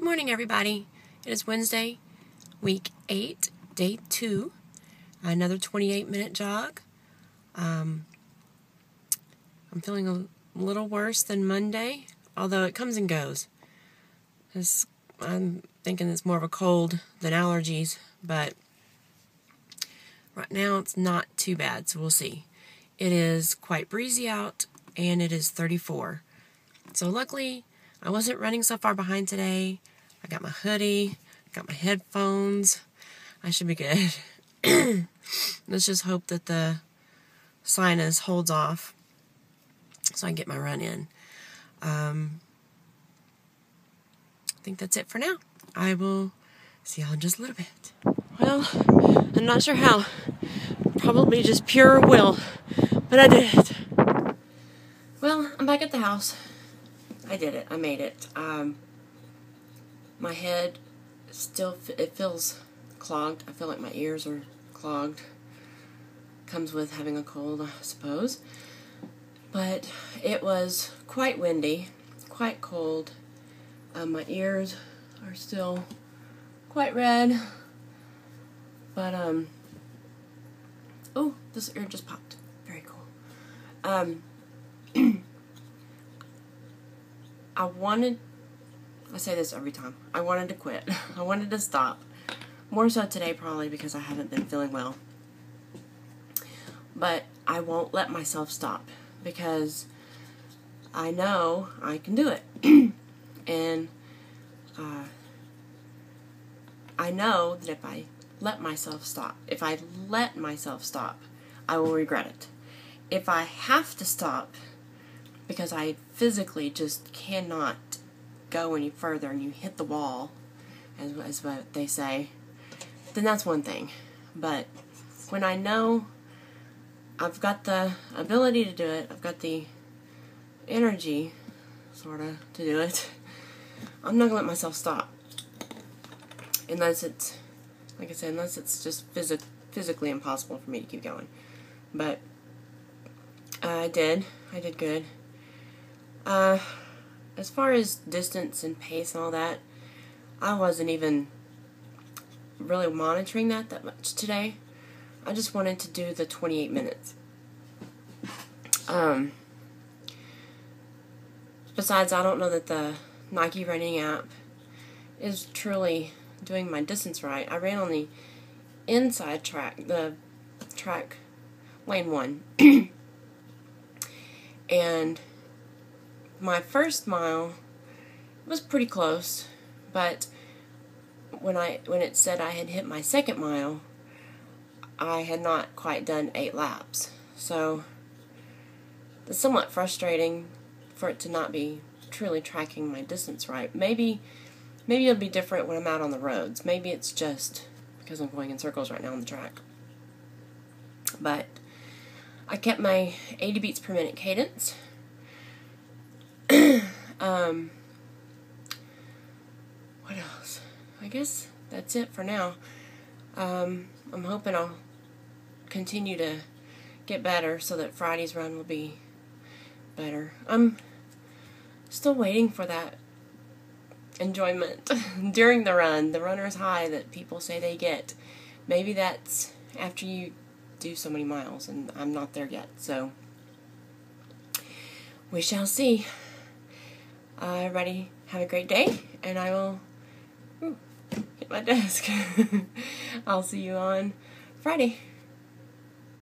Good morning, everybody. It is Wednesday, week eight, day two. Another 28 minute jog. Um, I'm feeling a little worse than Monday, although it comes and goes. It's, I'm thinking it's more of a cold than allergies, but right now it's not too bad, so we'll see. It is quite breezy out and it is 34. So luckily, I wasn't running so far behind today. I got my hoodie, got my headphones. I should be good. Let's just hope that the sinus holds off so I can get my run in. Um, I think that's it for now. I will see y'all in just a little bit. Well, I'm not sure how. Probably just pure will, but I did it. Well, I'm back at the house. I did it. I made it. Um, my head still it feels clogged. I feel like my ears are clogged. Comes with having a cold, I suppose. But it was quite windy, quite cold. Um, my ears are still quite red. But um oh, this ear just popped. Very cool. Um I wanted, I say this every time, I wanted to quit. I wanted to stop. More so today, probably because I haven't been feeling well. But I won't let myself stop because I know I can do it. and uh, I know that if I let myself stop, if I let myself stop, I will regret it. If I have to stop, because I physically just cannot go any further and you hit the wall, as, as what they say, then that's one thing. But when I know I've got the ability to do it, I've got the energy, sort of, to do it, I'm not going to let myself stop. Unless it's, like I said, unless it's just phys- physically impossible for me to keep going. But I did. I did good. Uh, as far as distance and pace and all that, I wasn't even really monitoring that that much today. I just wanted to do the 28 minutes. Um, besides, I don't know that the Nike running app is truly doing my distance right. I ran on the inside track, the track lane one. and my first mile was pretty close, but when I when it said I had hit my second mile, I had not quite done eight laps. So it's somewhat frustrating for it to not be truly tracking my distance right. Maybe maybe it'll be different when I'm out on the roads. Maybe it's just because I'm going in circles right now on the track. But I kept my 80 beats per minute cadence um, what else? I guess that's it for now. Um, I'm hoping I'll continue to get better so that Friday's run will be better. I'm still waiting for that enjoyment during the run, the runner's high that people say they get. Maybe that's after you do so many miles, and I'm not there yet, so we shall see. Uh, everybody have a great day, and I will ooh, hit my desk. I'll see you on Friday.